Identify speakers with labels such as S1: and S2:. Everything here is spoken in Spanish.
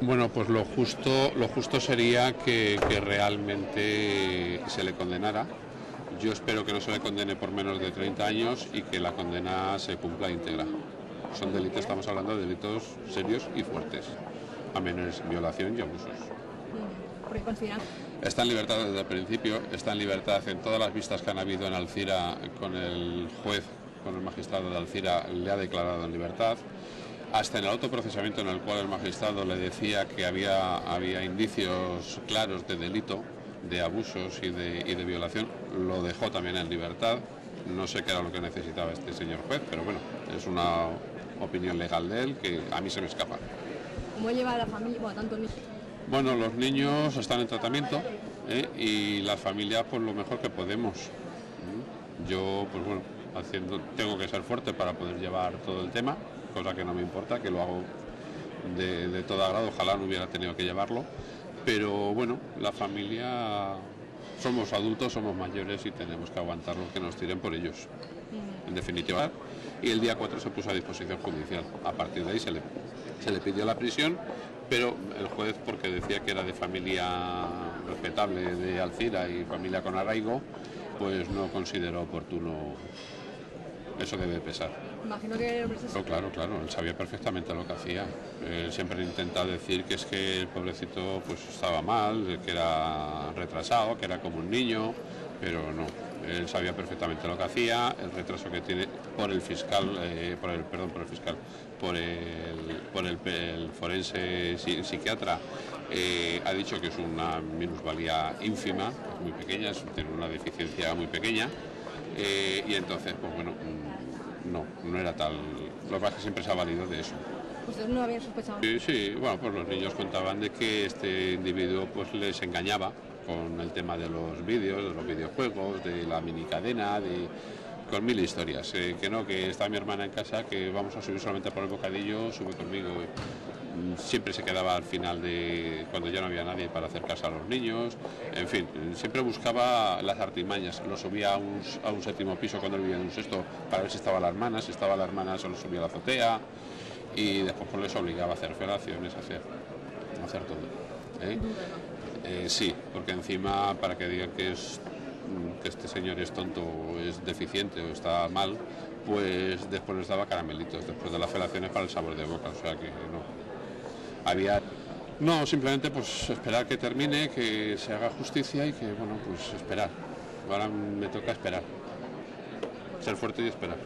S1: Bueno, pues lo justo, lo justo sería que, que realmente se le condenara. Yo espero que no se le condene por menos de 30 años y que la condena se cumpla íntegra. Son delitos, estamos hablando de delitos serios y fuertes, a menores, violación y abusos.
S2: Porque consideran
S1: Está en libertad desde el principio, está en libertad en todas las vistas que han habido en Alcira con el juez, con el magistrado de Alcira, le ha declarado en libertad. Hasta en el autoprocesamiento en el cual el magistrado le decía que había, había indicios claros de delito, de abusos y de, y de violación, lo dejó también en libertad. No sé qué era lo que necesitaba este señor juez, pero bueno, es una opinión legal de él que a mí se me escapa.
S2: cómo lleva la familia, bueno, tanto niños.
S1: Bueno, los niños están en tratamiento ¿eh? y las familias pues lo mejor que podemos. ¿Mm? Yo pues bueno, haciendo, tengo que ser fuerte para poder llevar todo el tema, cosa que no me importa, que lo hago de, de todo agrado, ojalá no hubiera tenido que llevarlo, pero bueno, la familia somos adultos, somos mayores y tenemos que aguantar lo que nos tiren por ellos. En definitiva, y el día 4 se puso a disposición judicial. A partir de ahí se le, se le pidió la prisión, pero el juez, porque decía que era de familia respetable de Alcira y familia con arraigo, pues no consideró oportuno. Eso debe pesar.
S2: Imagino que
S1: No, claro, claro, él sabía perfectamente lo que hacía. Él siempre intenta decir que es que el pobrecito pues estaba mal, que era retrasado, que era como un niño, pero no. Él sabía perfectamente lo que hacía, el retraso que tiene por el fiscal, eh, por el perdón, por el fiscal, por el, por el, el forense psi- psiquiatra, eh, ha dicho que es una minusvalía ínfima, es muy pequeña, es- tiene una deficiencia muy pequeña. Eh, y entonces, pues bueno, mm, no, no era tal. Lo que siempre se ha valido de eso.
S2: ustedes no habían sospechado.
S1: Sí, sí, bueno, pues los niños contaban de que este individuo pues les engañaba con el tema de los vídeos, de los videojuegos, de la minicadena, de con mil historias. eh, que no, que está mi hermana en casa, que vamos a subir solamente por el bocadillo, sube conmigo. Mm, Siempre se quedaba al final de cuando ya no había nadie para acercarse a los niños. En fin, siempre buscaba las artimañas. Lo subía a un, a un séptimo piso cuando él vivía en un sexto para ver si estaba la hermana. Si estaba la hermana, se lo subía a la azotea y después pues les obligaba a hacer felaciones, a hacer, a hacer todo. ¿eh? Eh, sí, porque encima para que digan que es que este señor es tonto o es deficiente o está mal, pues después les daba caramelitos después de las felaciones para el sabor de boca, o sea que no. Había no, simplemente pues esperar que termine, que se haga justicia y que bueno, pues esperar. Ahora me toca esperar. Ser fuerte y esperar.